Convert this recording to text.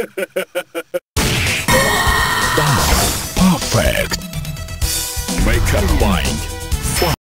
Perfect. Make up mind.